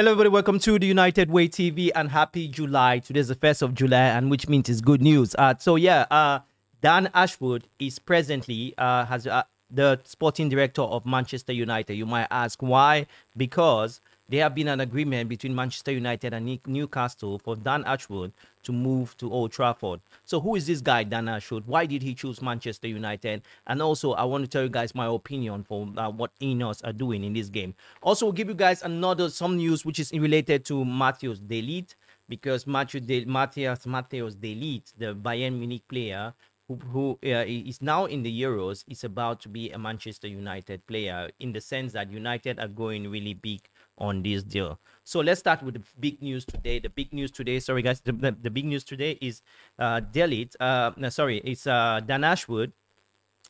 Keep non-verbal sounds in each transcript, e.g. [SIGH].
Hello, everybody. Welcome to the United Way TV and happy July. Today's the first of July, and which means it's good news. Uh, so yeah, uh, Dan Ashworth is presently uh, has uh, the sporting director of Manchester United. You might ask why? Because there have been an agreement between Manchester United and Newcastle for Dan Ashworth to move to Old Trafford. So who is this guy, Dan Ashworth? Why did he choose Manchester United? And also, I want to tell you guys my opinion for uh, what Ineos are doing in this game. Also, we'll give you guys another some news which is related to Matheus de Ligt because Matthew De, Matthias Matheus the Bayern Munich player, who, who uh, is now in the Euros, is about to be a Manchester United player in the sense that United are going really big on this deal. So let's start with the big news today. The big news today, sorry guys, the, the, the big news today is uh, de Ligt, uh, no, sorry, it's uh, Dan Ashworth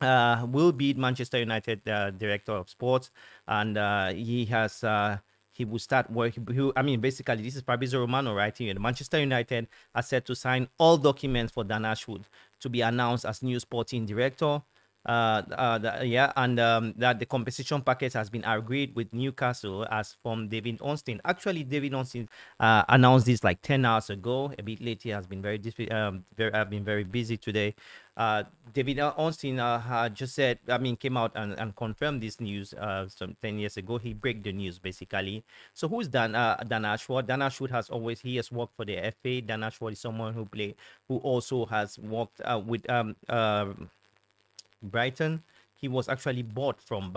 uh, will be Manchester United uh, director of sports, and uh, he has uh, he will start work. He, I mean, basically, this is Fabrizio Romano right here. Manchester United are set to sign all documents for Dan Ashworth to be announced as new sporting director uh, uh yeah, and um, that the compensation package has been agreed with Newcastle as from David Ornstein. Actually, David Ornstein uh, announced this like 10 hours ago. A bit late. He has been very, um, very, I've been very busy today. Uh, David Ornstein uh, just said, I mean, came out and, and confirmed this news uh, some 10 years ago. He break the news basically. So who's Dan, uh, Dan Ashworth? Dan Ashworth has always, he has worked for the FA. Dan Ashworth is someone who play, who also has worked uh, with, um, uh, Brighton. He was actually bought from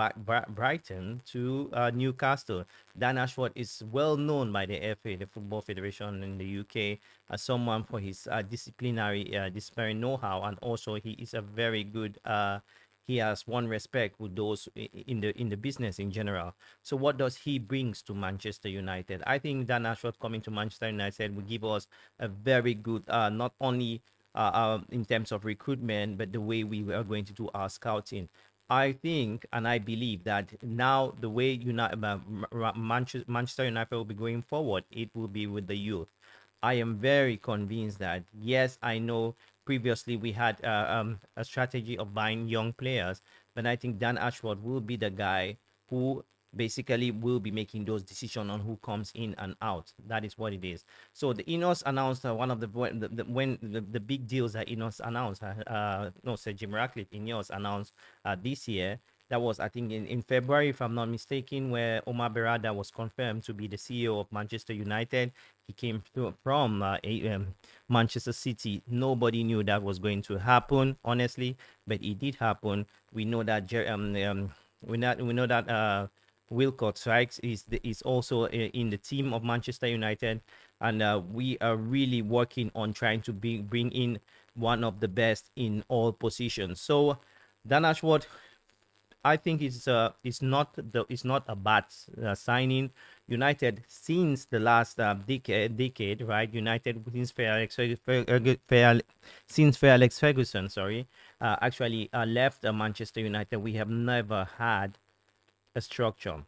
Brighton to uh, Newcastle. Dan Ashworth is well known by the FA, the Football Federation in the UK, as someone for his uh, disciplinary, uh, disciplinary know-how, and also he is a very good. Uh, he has one respect with those in the in the business in general. So what does he brings to Manchester United? I think Dan Ashworth coming to Manchester United will give us a very good, uh, not only uh, in terms of recruitment, but the way we are going to do our scouting. I think and I believe that now the way United, uh, Manchester United will be going forward, it will be with the youth. I am very convinced that yes, I know previously we had uh, um, a strategy of buying young players, but I think Dan Ashworth will be the guy who basically will be making those decisions on who comes in and out. That is what it is. So the Ineos announced uh, one of the, the, the when the, the big deals that Ineos announced. Uh, uh, no, Sir Jim Ratcliffe Ineos announced uh, this year. That was, I think, in, in February, if I'm not mistaken, where Omar Berrada was confirmed to be the CEO of Manchester United. He came to, from uh, a, um, Manchester City. Nobody knew that was going to happen, honestly, but it did happen. We know that um, um, we know, we know that uh, Wilcox, right, is the, is also in the team of Manchester United, and uh, we are really working on trying to be, bring in one of the best in all positions. So, Dan Ashworth, I think it's uh it's not the it's not a bad uh, signing. United since the last uh, decade, decade, right? United since Sir Alex, Fair, since Sir Alex Ferguson, sorry, uh, actually uh, left uh, Manchester United. We have never had a structure.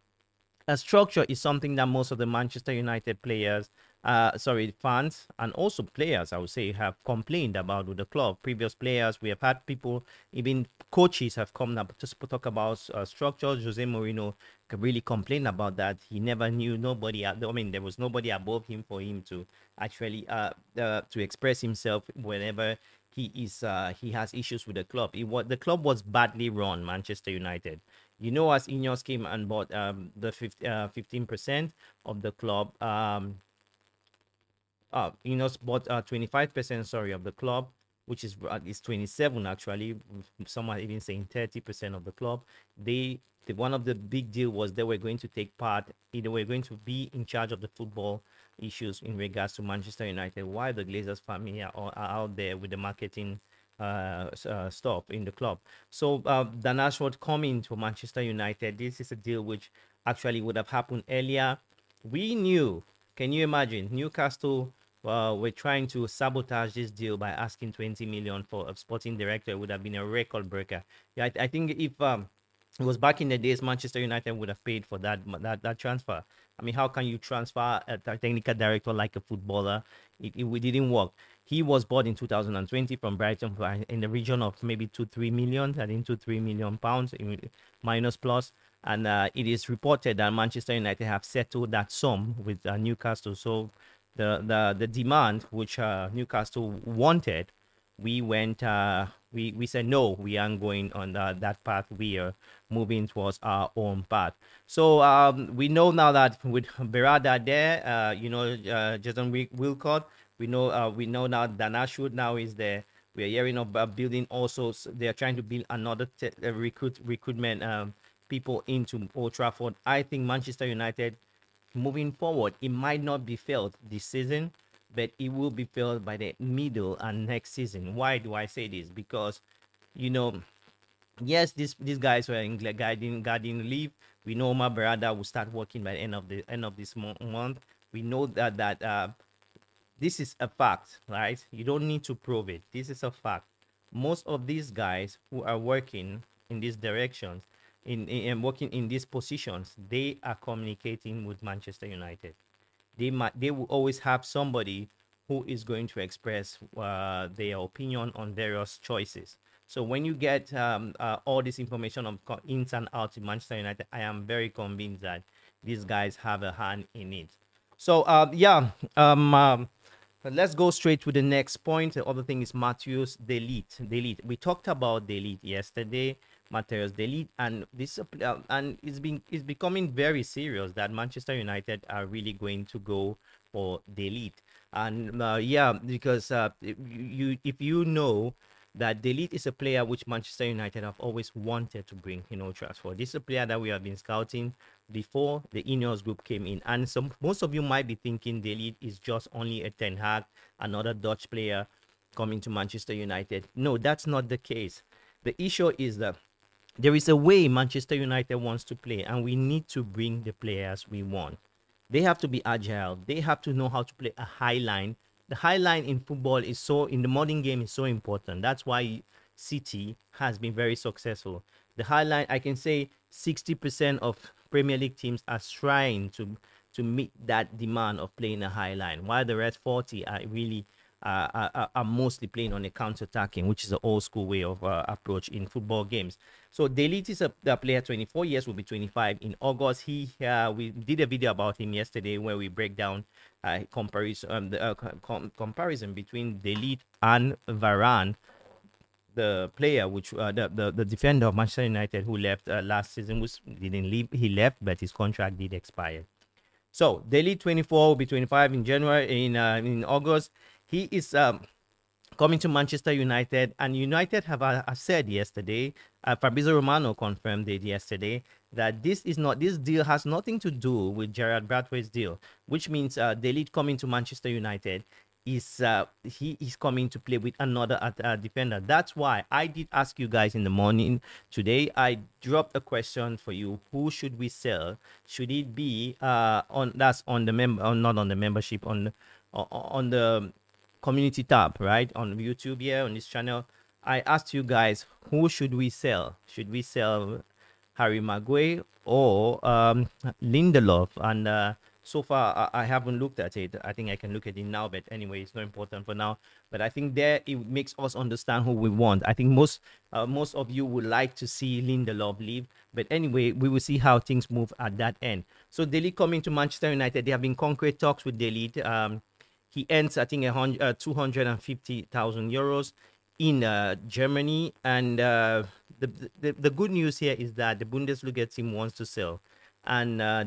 A structure is something that most of the Manchester United players, uh, sorry, fans and also players, I would say, have complained about with the club. Previous players, we have had people, even coaches, have come up to talk about uh, structure. Jose Mourinho could really complained about that. He never knew nobody. I mean, there was nobody above him for him to actually uh, uh to express himself whenever he is uh, he has issues with the club. It was the club was badly run, Manchester United. You know, as Ineos came and bought um, the 15 uh, percent of the club. Um, uh, Ineos bought uh, 25%, sorry, of the club, which is uh, is 27 actually. Some are even saying 30% of the club. They the, one of the big deal was they were going to take part. They were going to be in charge of the football issues in regards to Manchester United. Why the Glazers family are, are out there with the marketing uh, uh, stuff in the club. So uh, Dan Ashworth coming to Manchester United, this is a deal which actually would have happened earlier. We knew, can you imagine, Newcastle uh, were trying to sabotage this deal by asking 20 million for a sporting director it would have been a record breaker. Yeah, I, I think if um, it was back in the days, Manchester United would have paid for that that, that transfer. I mean, how can you transfer a technical director like a footballer? It, it, it didn't work. He was bought in 2020 from Brighton in the region of maybe two, three million, I think two, three million pounds minus plus. and uh, it is reported that Manchester United have settled that sum with uh, Newcastle. So the the the demand which uh, Newcastle wanted, we went. Uh, we we said no. We aren't going on the, that path. We are moving towards our own path. So um, we know now that with Berrada there, uh, you know, uh, Jason Wilcox. We know uh, we know now Dan Ashworth now is there. We are hearing about building also. They are trying to build another uh, recruit recruitment um, people into Old Trafford. I think Manchester United moving forward, it might not be felt this season, but it will be felt by the middle and next season. Why do I say this? Because, you know, yes, this these guys were in guiding guardian leave. We know my brother will start working by the end of the end of this month. We know that that uh, this is a fact, right? You don't need to prove it. This is a fact. Most of these guys who are working in these directions, in, in working in these positions, they are communicating with Manchester United. They might they will always have somebody who is going to express uh, their opinion on various choices. So when you get um, uh, all this information of ins and outs in Manchester United, I am very convinced that these guys have a hand in it. So uh, yeah, um, um, let's go straight to the next point. The other thing is Matthews de Ligt. Delete. We talked about de Ligt yesterday. Matthews de Ligt, and this uh, and it's been it's becoming very serious that Manchester United are really going to go for de Ligt, And uh, yeah, because uh, you if you know that de Ligt is a player which Manchester United have always wanted to bring in Old transfer. This is a player that we have been scouting before the Ineos group came in. And some most of you might be thinking de Ligt is just only a Ten Hag, another Dutch player coming to Manchester United. No, that's not the case. The issue is that there is a way Manchester United wants to play, and we need to bring the players we want. They have to be agile. They have to know how to play a high line the high line in football is so in the modern game is so important. That's why City has been very successful. The high line, I can say 60% of Premier League teams are trying to to meet that demand of playing a high line, while the rest 40 are really uh, are, are, mostly playing on a counter-attacking, which is an old school way of uh, approach in football games. So de Ligt is a, a, player 24 years, will be 25 in August. He uh, we did a video about him yesterday where we break down uh, comparison um, the uh, com comparison between de Ligt and Varane, the player which uh, the, the the defender of Manchester United who left uh, last season was didn't leave he left but his contract did expire. So de Ligt 24 will be 25 in January in uh, in August. He is um, coming to Manchester United, and United have uh, said yesterday, uh, Fabrizio Romano confirmed it yesterday that this is not this deal has nothing to do with Jarrad Branthwaite's deal, which means uh, de Ligt coming to Manchester United is uh, he is coming to play with another uh, uh, defender. That's why I did ask you guys in the morning today. I dropped a question for you: Who should we sell? Should it be uh on that's on the member, not on the membership on on the community tab, right? On YouTube here on this channel. I asked you guys, who should we sell? Should we sell Harry Maguire or um, Lindelof? And uh, so far, I, I, haven't looked at it. I think I can look at it now, but anyway, it's not important for now. But I think there it makes us understand who we want. I think most uh, most of you would like to see Lindelof leave, but anyway, we will see how things move at that end. So de Ligt coming to Manchester United, they have been concrete talks with de Ligt. Um, he earns, I think, uh, 250,000 euros in uh, Germany. And uh, the, the, the good news here is that the Bundesliga team wants to sell. And uh,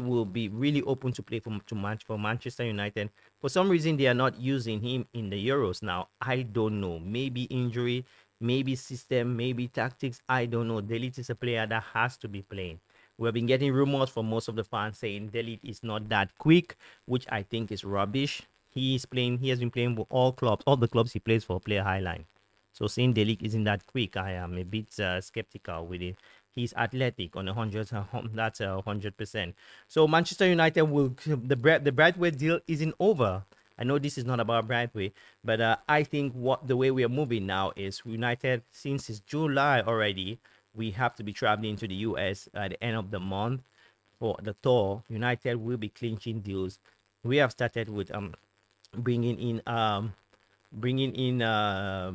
will be really open to play for, to match for Manchester United. For some reason, they are not using him in the Euros now. I don't know. Maybe injury, maybe system, maybe tactics. I don't know. de Ligt is a player that has to be playing. We've been getting rumors from most of the fans saying de Ligt is not that quick, which I think is rubbish. He's playing. He has been playing with all clubs, all the clubs he plays for, play high line. So saying de Ligt isn't that quick, I am a bit uh, skeptical with it. He's athletic on a hundred. Uh, [LAUGHS] that's a hundred percent. So Manchester United will the the Branthwaite deal isn't over. I know this is not about Branthwaite, but uh, I think what the way we are moving now is United since it's July already. We have to be traveling to the US at the end of the month for the tour. United will be clinching deals. We have started with um bringing in um bringing in uh,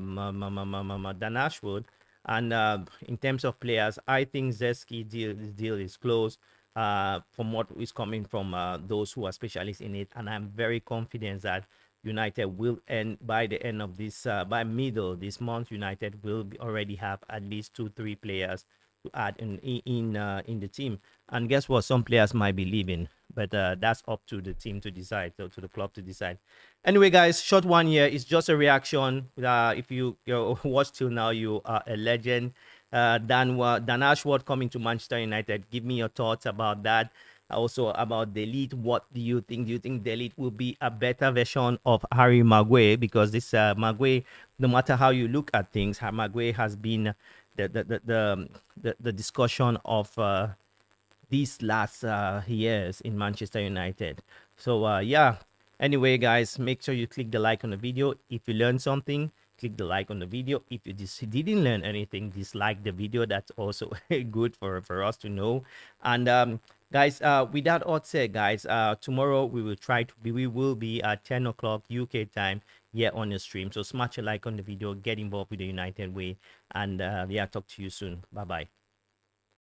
Dan Ashworth And uh, in terms of players, I think Zirkzee deal deal is close. Uh, from what is coming from uh, those who are specialists in it, and I'm very confident that United will end by the end of this uh, by middle this month. United will already have at least two, three players to add in in uh, in the team. And guess what? Some players might be leaving, but uh, that's up to the team to decide, so to the club to decide. Anyway, guys, short one here is just a reaction. Uh, if you you [LAUGHS] watch till now, you are a legend. Uh, Dan Dan Ashworth coming to Manchester United. Give me your thoughts about that. Also about De Ligt, what do you think? Do you think De Ligt will be a better version of Harry Maguire? Because this uh, Maguire, no matter how you look at things, Maguire has been the the the the, the, the discussion of uh, these last uh, years in Manchester United. So uh, yeah. Anyway, guys, make sure you click the like on the video if you learned something. Click the like on the video. If you just didn't learn anything, dislike the video. That's also [LAUGHS] good for for us to know. And um, guys, uh, with that all said, guys, uh, tomorrow we will try to be. We will be at 10 o'clock UK time here on the stream. So smash a like on the video, get involved with the United Way, and uh, yeah, talk to you soon. Bye bye.